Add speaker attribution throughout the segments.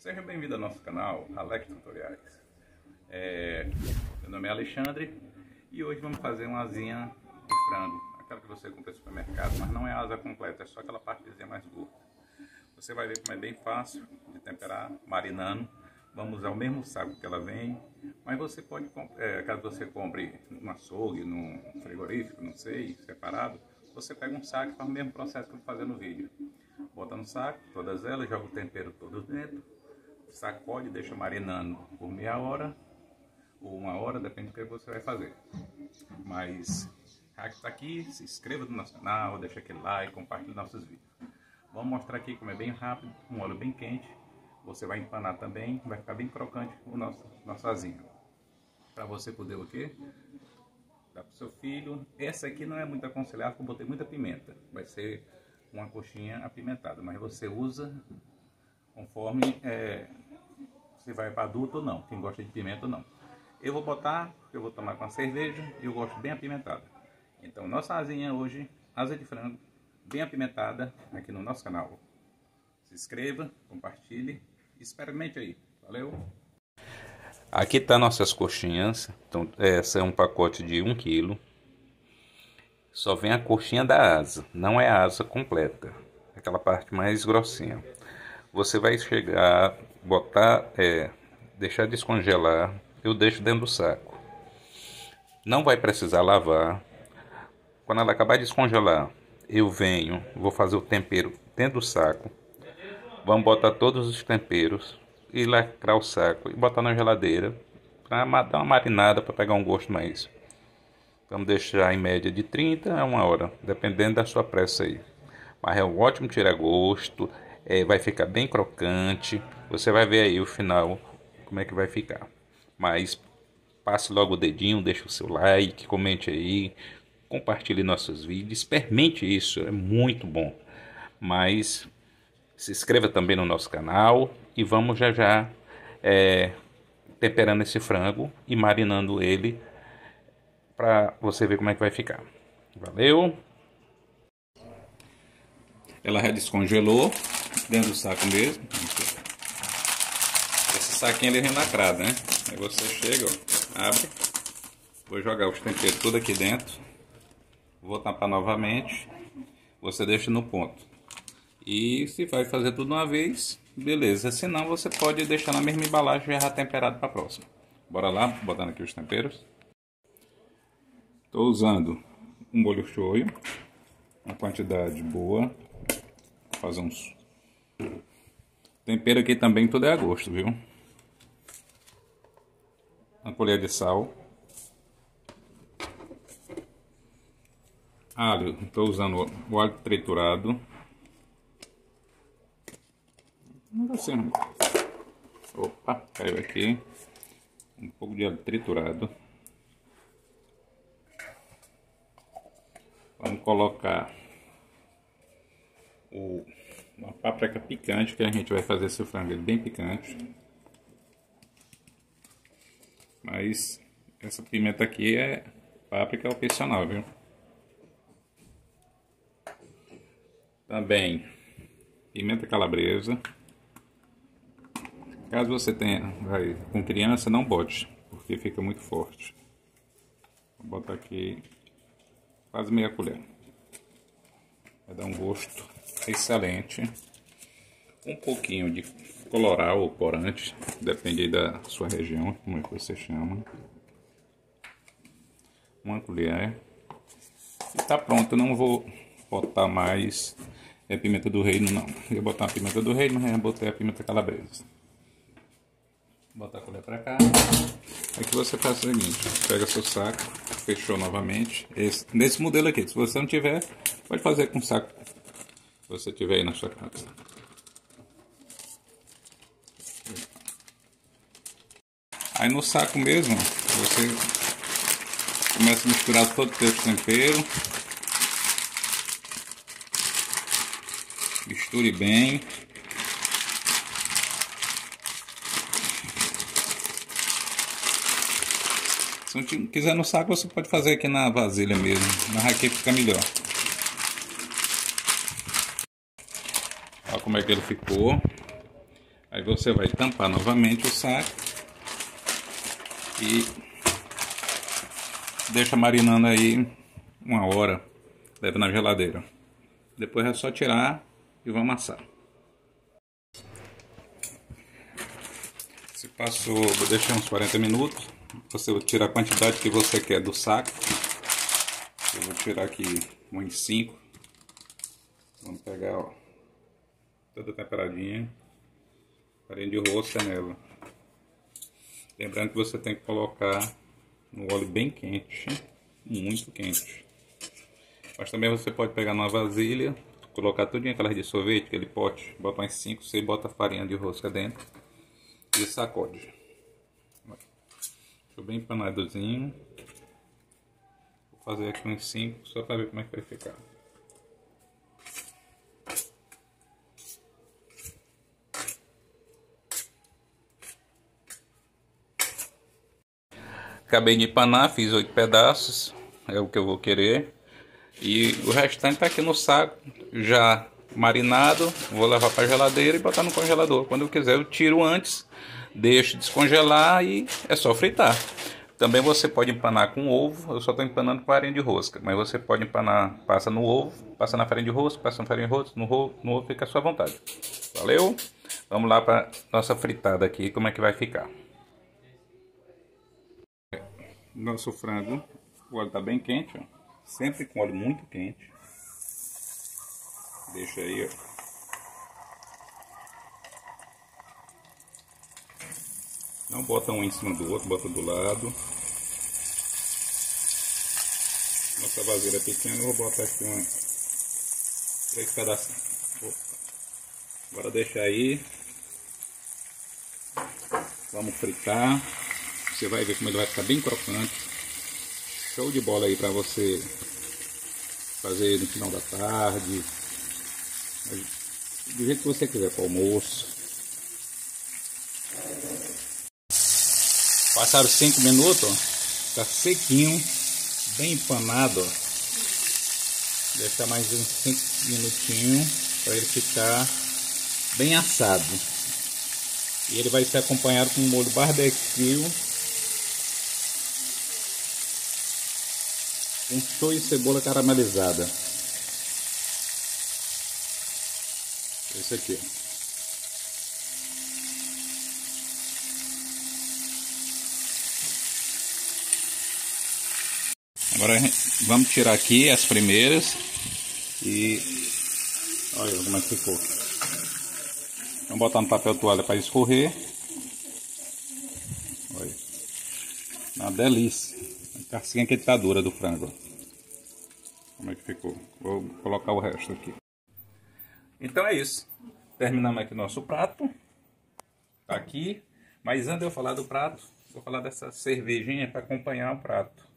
Speaker 1: Seja bem-vindo ao nosso canal Alex Tutoriais. É, meu nome é Alexandre e hoje vamos fazer uma asinha de frango, aquela que você compra no supermercado, mas não é asa completa, é só aquela partezinha mais curta. Você vai ver como é bem fácil de temperar, marinando. Vamos usar o mesmo saco que ela vem, mas você pode, é, caso você compre no açougue, no frigorífico, não sei, separado, você pega um saco e faz o mesmo processo que eu vou fazer no vídeo. Bota no saco, todas elas, joga o tempero todo dentro, sacode, deixa marinando por meia hora ou uma hora, depende do que você vai fazer. Mas que está aqui, se inscreva no nosso canal, deixa aquele like, compartilhe nossos vídeos. Vamos mostrar aqui como é bem rápido, um óleo bem quente. Você vai empanar também, vai ficar bem crocante o nosso, nosso asinho. Para você poder o quê? Dar para o seu filho. Essa aqui não é muito aconselhável, porque eu botei muita pimenta. Vai ser uma coxinha apimentada, mas você usa conforme é, se vai para adulto ou não, quem gosta de pimenta ou não. Eu vou botar, eu vou tomar com a cerveja e eu gosto bem apimentada. Então, nossa asinha hoje, asa de frango, bem apimentada, aqui no nosso canal. Se inscreva, compartilhe, experimente aí. Valeu! Aqui está nossas coxinhas. Então, essa é um pacote de 1 kg. Só vem a coxinha da asa, não é a asa completa. Aquela parte mais grossinha. Você vai chegar, botar, é, deixar descongelar. Eu deixo dentro do saco. Não vai precisar lavar. Quando ela acabar de descongelar, eu venho, vou fazer o tempero dentro do saco. Vamos botar todos os temperos e lacrar o saco e botar na geladeira para dar uma marinada para pegar um gosto mais. Vamos deixar em média de 30 a uma hora, dependendo da sua pressa aí. Mas é um ótimo tira-gosto, é, vai ficar bem crocante. Você vai ver aí o final como é que vai ficar. Mas passe logo o dedinho, deixe o seu like, comente aí, compartilhe nossos vídeos, experimente isso, é muito bom. Mas se inscreva também no nosso canal e vamos já já é, temperando esse frango e marinando ele para você ver como é que vai ficar. Valeu! Ela já descongelou dentro do saco mesmo. Esse saquinho ele vem lacrado, né? Aí você chega, ó, abre. Vou jogar os temperos tudo aqui dentro. Vou tampar novamente. Você deixa no ponto. E se vai fazer tudo uma vez, beleza. Se não, você pode deixar na mesma embalagem já temperado para a próxima. Bora lá, botando aqui os temperos. Estou usando um molho shoyu, uma quantidade boa. Vou fazer uns. Tempero aqui também tudo é a gosto, viu? Uma colher de sal. Alho, estou usando o alho triturado. Assim. Opa, caiu aqui. Um pouco de alho triturado. Vamos colocar o, uma páprica picante, que a gente vai fazer esse frango bem picante. Mas essa pimenta aqui é páprica opcional, viu? Também pimenta calabresa. Caso você tenha vai, com criança, não bote, porque fica muito forte. Vou botar aqui quase meia colher. Vai dar um gosto excelente. Um pouquinho de coloral ou corante, depende da sua região, como é que você chama. Uma colher. E tá pronto, não vou botar mais é pimenta do reino não. Eu ia botar a pimenta do reino, mas eu botei a pimenta calabresa. Bota a colher pra cá. Aqui você faz o seguinte, pega seu saco, fechou novamente. Esse, nesse modelo aqui, se você não tiver, pode fazer com saco você tiver aí na sua casa. Aí no saco mesmo, você começa a misturar todo o seu tempero. Misture bem. Se não quiser no saco, você pode fazer aqui na vasilha mesmo. Na raquete fica melhor. Como é que ele ficou. Aí você vai tampar novamente o saco e deixa marinando aí uma hora, leva na geladeira. Depois é só tirar e vamos amassar. Se passou, vou deixar uns 40 minutos. Você tira a quantidade que você quer do saco. Eu vou tirar aqui uns 5. Vamos pegar, ó, toda temperadinha. Farinha de rosca nela. Lembrando que você tem que colocar no óleo bem quente, muito quente. Mas também você pode pegar numa vasilha, colocar tudo em aquelas de sorvete, aquele pote, bota umas 5, você bota farinha de rosca dentro e sacode. Deixa bem empanadozinho. Vou fazer aqui uns 5 só para ver como é que vai ficar. Acabei de empanar, fiz oito pedaços, é o que eu vou querer. E o restante está aqui no saco, já marinado. Vou levar para a geladeira e botar no congelador. Quando eu quiser, eu tiro antes, deixo descongelar e é só fritar. Também você pode empanar com ovo, eu só estou empanando com farinha de rosca, mas você pode empanar, passa no ovo, passa na farinha de rosca, passa na farinha de rosca, no ovo, no ovo fica à sua vontade. Valeu? Vamos lá para nossa fritada aqui, como é que vai ficar nosso frango, o óleo está bem quente, ó. sempre com óleo muito quente. Deixa aí, ó. Não bota um em cima do outro, bota do lado. Nossa vasilha é pequena, eu vou botar aqui uma três pedacinhos. Agora deixa aí. Vamos fritar. Você vai ver como ele vai ficar bem crocante. Show de bola aí para você fazer no final da tarde. Do jeito que você quiser, para almoço. Passaram 5 minutos, Tá sequinho, bem empanado. Deixar mais uns 5 minutinhos para ele ficar bem assado. E ele vai ser acompanhado com molho barbecue um show de cebola caramelizada. Esse aqui. Agora vamos tirar aqui as primeiras e olha como é que ficou. Vamos botar no papel toalha para escorrer. Olha. Uma delícia. A casquinha que tá dura do frango. Como é que ficou? Vou colocar o resto aqui. Então é isso. Terminamos aqui nosso prato. Tá aqui. Mas antes de eu falar do prato, vou falar dessa cervejinha para acompanhar o prato.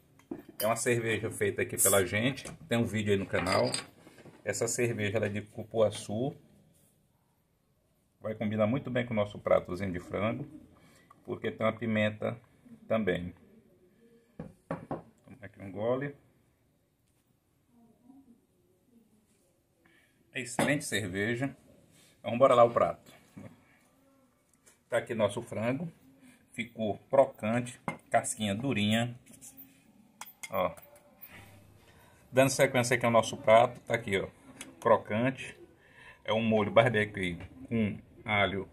Speaker 1: É uma cerveja feita aqui pela gente. Tem um vídeo aí no canal. Essa cerveja é de cupuaçu. Vai combinar muito bem com o nosso pratozinho de frango. Porque tem uma pimenta também. Aqui um gole. Excelente cerveja. Vamos embora lá o prato. Tá aqui nosso frango. Ficou crocante, casquinha durinha. Ó. Dando sequência aqui ao nosso prato, tá aqui, ó, crocante. É um molho barbecue com alho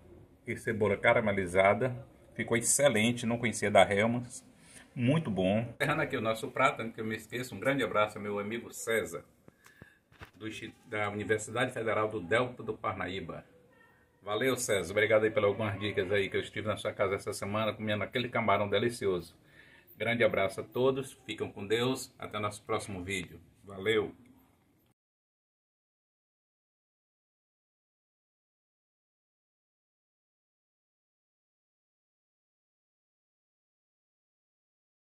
Speaker 1: e cebola caramelizada. Ficou excelente, não conhecia da Helmas. Muito bom. Encerrando aqui o nosso prato, antes que eu me esqueça, um grande abraço ao meu amigo César do, da Universidade Federal do Delta do Parnaíba. Valeu, César. Obrigado aí pelas algumas dicas aí que eu estive na sua casa essa semana comendo aquele camarão delicioso. Grande abraço a todos. Ficam com Deus. Até nosso próximo vídeo. Valeu.